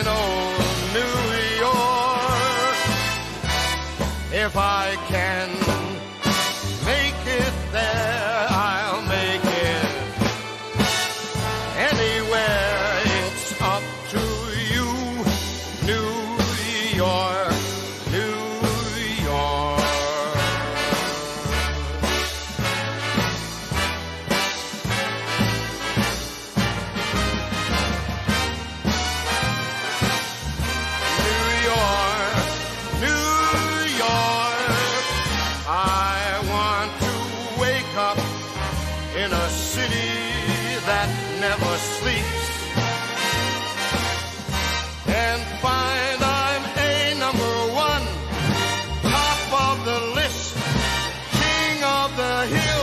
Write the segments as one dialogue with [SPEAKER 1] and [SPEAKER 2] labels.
[SPEAKER 1] In old New York. If I can in a city that never sleeps. And find I'm a number one, top of the list, king of the hill,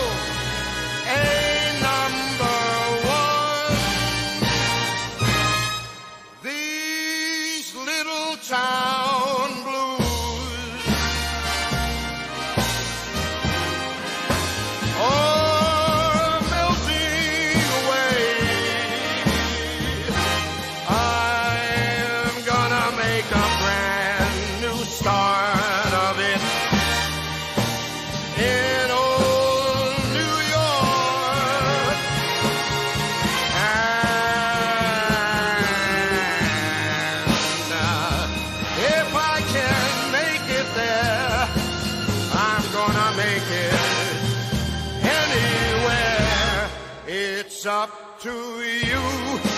[SPEAKER 1] up to you.